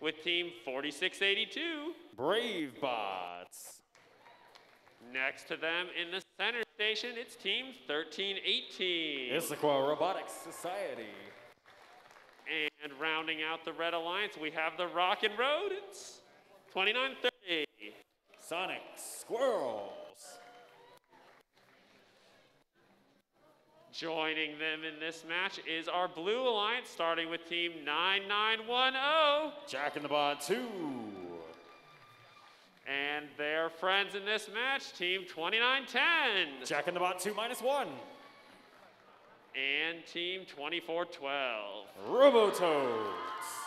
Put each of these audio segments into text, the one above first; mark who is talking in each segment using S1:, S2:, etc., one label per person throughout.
S1: with Team 4682.
S2: Brave Bots.
S1: Next to them in the center station, it's Team 1318.
S2: Issaquah Robotics Society.
S1: And rounding out the Red Alliance, we have the Rockin' Rodents, 2930.
S2: Sonic Squirrels.
S1: Joining them in this match is our Blue Alliance, starting with Team 9910.
S2: Jack in the Bot 2.
S1: And their friends in this match, Team 2910.
S2: Jack in the Bot 2 minus 1.
S1: And Team 2412.
S2: Robototes.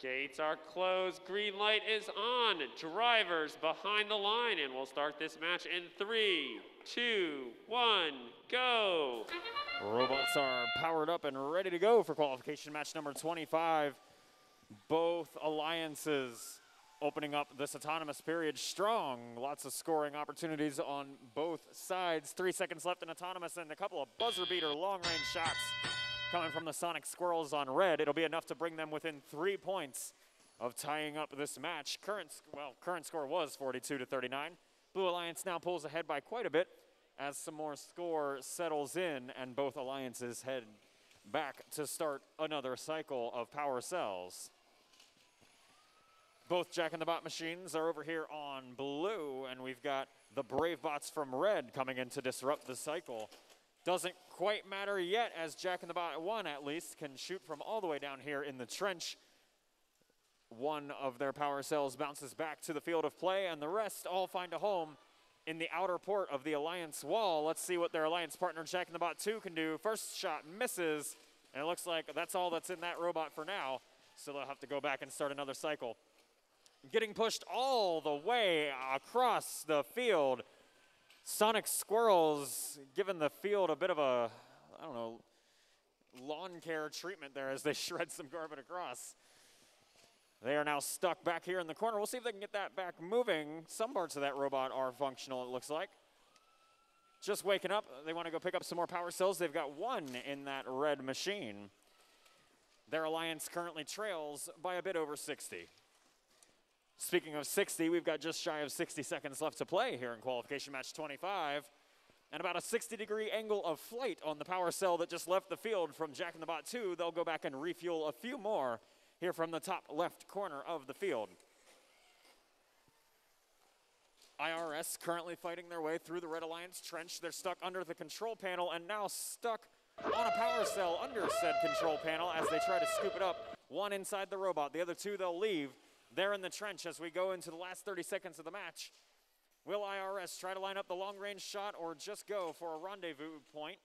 S1: Gates are closed. Green light is on. Drivers behind the line, and we'll start this match in three, two, one, go.
S2: Robots are powered up and ready to go for qualification match number 25. Both alliances opening up this autonomous period strong. Lots of scoring opportunities on both sides. Three seconds left in autonomous and a couple of buzzer beater long range shots coming from the Sonic Squirrels on red. It'll be enough to bring them within three points of tying up this match. Current, well, current score was 42 to 39. Blue Alliance now pulls ahead by quite a bit as some more score settles in and both alliances head back to start another cycle of power cells. Both Jack in the Bot machines are over here on blue, and we've got the Brave Bots from red coming in to disrupt the cycle. Doesn't quite matter yet, as Jack in the Bot 1 at least can shoot from all the way down here in the trench. One of their power cells bounces back to the field of play, and the rest all find a home in the outer port of the Alliance wall. Let's see what their Alliance partner Jack in the Bot 2 can do. First shot misses, and it looks like that's all that's in that robot for now. So they'll have to go back and start another cycle. Getting pushed all the way across the field. Sonic Squirrels giving the field a bit of a, I don't know, lawn care treatment there as they shred some garbage across. They are now stuck back here in the corner. We'll see if they can get that back moving. Some parts of that robot are functional, it looks like. Just waking up. They want to go pick up some more power cells. They've got one in that red machine. Their alliance currently trails by a bit over 60. Speaking of 60, we've got just shy of 60 seconds left to play here in qualification match 25. And about a 60 degree angle of flight on the power cell that just left the field from Jack in the Bot 2. They'll go back and refuel a few more here from the top left corner of the field. IRS currently fighting their way through the Red Alliance trench. They're stuck under the control panel and now stuck on a power cell under said control panel as they try to scoop it up. One inside the robot, the other two they'll leave there in the trench as we go into the last 30 seconds of the match. Will IRS try to line up the long range shot or just go for a rendezvous point?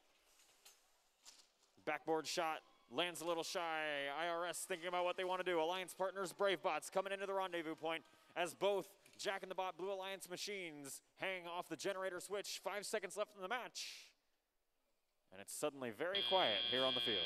S2: Backboard shot lands a little shy. IRS thinking about what they want to do. Alliance partners, Brave Bots coming into the rendezvous point as both Jack in the Bot Blue Alliance machines hang off the generator switch. Five seconds left in the match. And it's suddenly very quiet here on the field.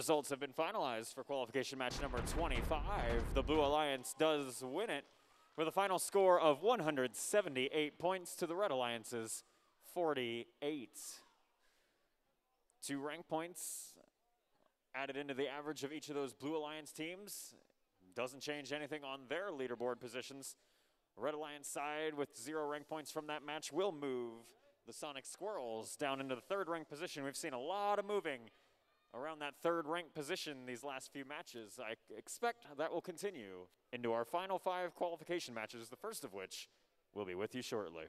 S2: Results have been finalized for qualification match number 25. The Blue Alliance does win it with a final score of 178 points to the Red Alliance's 48. Two rank points added into the average of each of those Blue Alliance teams. Doesn't change anything on their leaderboard positions. Red Alliance side with zero rank points from that match will move the Sonic Squirrels down into the third rank position. We've seen a lot of moving around that third ranked position these last few matches. I expect that will continue into our final five qualification matches, the first of which will be with you shortly.